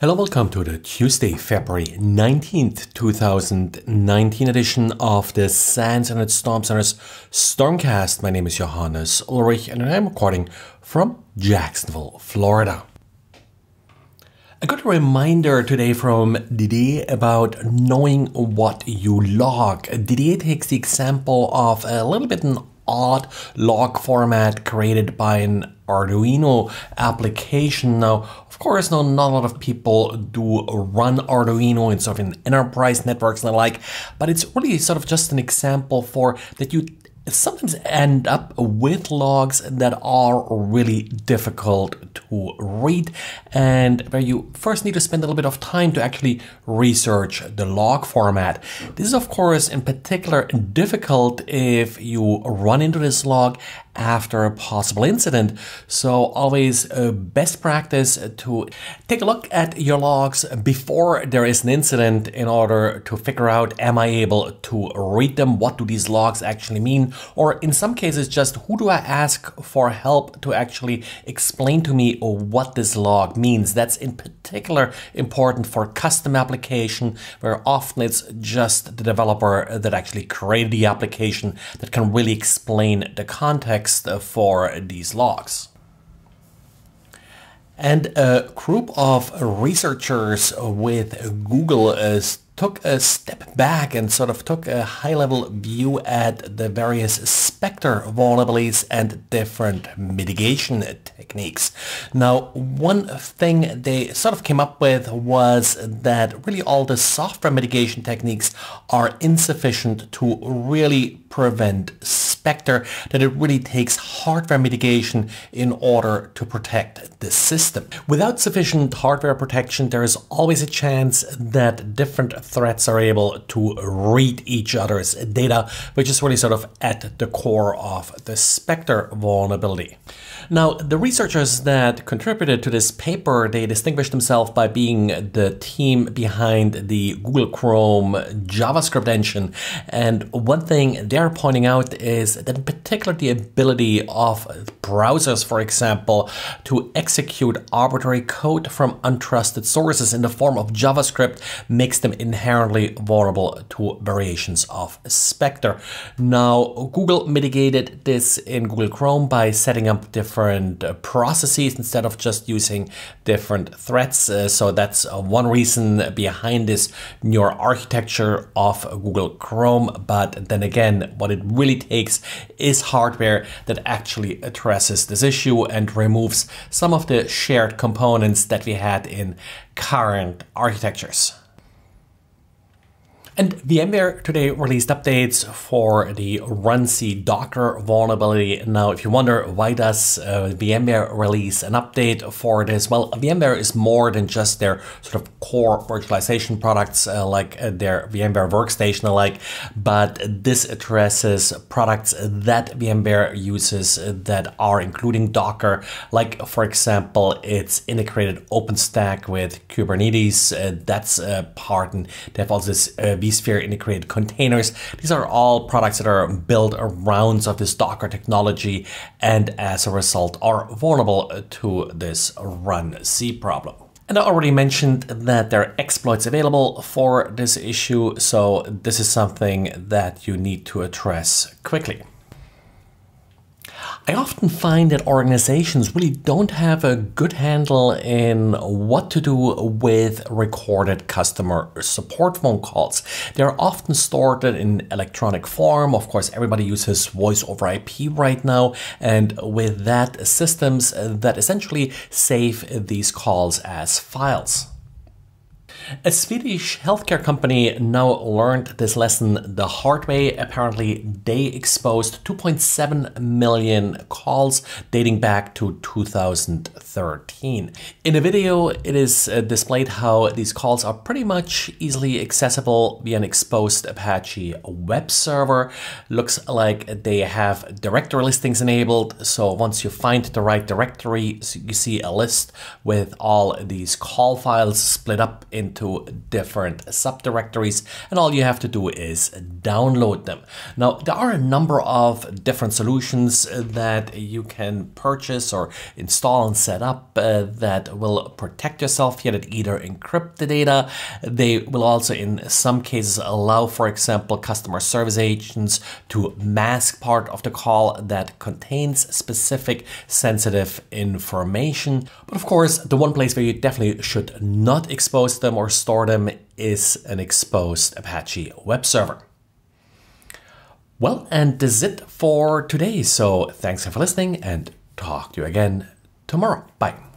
Hello, welcome to the Tuesday, February 19th, 2019 edition of the SANS Internet Storm Center's Stormcast. My name is Johannes Ulrich and I'm recording from Jacksonville, Florida. A reminder today from Didier about knowing what you log. Didier takes the example of a little bit an odd log format created by an Arduino application. Now, of course, no, not a lot of people do run Arduino in sort of in enterprise networks and the like, but it's really sort of just an example for that you sometimes end up with logs that are really difficult to read and where you first need to spend a little bit of time to actually research the log format. This is of course in particular difficult if you run into this log after a possible incident. So always uh, best practice to take a look at your logs before there is an incident in order to figure out am I able to read them? What do these logs actually mean? Or in some cases, just who do I ask for help to actually explain to me what this log means? That's in particular important for custom application where often it's just the developer that actually created the application that can really explain the context for these logs. And a group of researchers with Google uh, is took a step back and sort of took a high-level view at the various Spectre vulnerabilities and different mitigation techniques. Now, one thing they sort of came up with was that really all the software mitigation techniques are insufficient to really prevent That it really takes hardware mitigation in order to protect the system. Without sufficient hardware protection, there is always a chance that different threads are able to read each other's data, which is really sort of at the core of the Spectre vulnerability. Now, the researchers that contributed to this paper, they distinguished themselves by being the team behind the Google Chrome JavaScript engine. And one thing they're pointing out is that in particular the ability of browsers, for example, to execute arbitrary code from untrusted sources in the form of JavaScript makes them inherently vulnerable to variations of Spectre. Now, Google mitigated this in Google Chrome by setting up different different uh, processes instead of just using different threads. Uh, so that's uh, one reason behind this newer architecture of Google Chrome. But then again, what it really takes is hardware that actually addresses this issue and removes some of the shared components that we had in current architectures. And VMware today released updates for the runC Docker vulnerability. Now, if you wonder why does uh, VMware release an update for this? Well, VMware is more than just their sort of core virtualization products uh, like uh, their VMware Workstation alike, but this addresses products that VMware uses that are including Docker, like for example, its integrated OpenStack with Kubernetes. Uh, that's a part, and they have also this uh, vSphere integrated containers. These are all products that are built around of this Docker technology and as a result are vulnerable to this runC problem. And I already mentioned that there are exploits available for this issue, so this is something that you need to address quickly. I often find that organizations really don't have a good handle in what to do with recorded customer support phone calls. They're often stored in electronic form. Of course, everybody uses voice over IP right now. And with that, systems that essentially save these calls as files. A Swedish healthcare company now learned this lesson the hard way. Apparently, they exposed 2.7 million calls dating back to 2013. In a video, it is uh, displayed how these calls are pretty much easily accessible via an exposed Apache web server. Looks like they have directory listings enabled. So once you find the right directory, you see a list with all these call files split up in into different subdirectories and all you have to do is download them. Now there are a number of different solutions that you can purchase or install and set up uh, that will protect yourself here that either encrypt the data, they will also in some cases allow for example customer service agents to mask part of the call that contains specific sensitive information. But of course the one place where you definitely should not expose them or them is an exposed Apache web server. Well, and this is it for today. So thanks for listening and talk to you again tomorrow. Bye.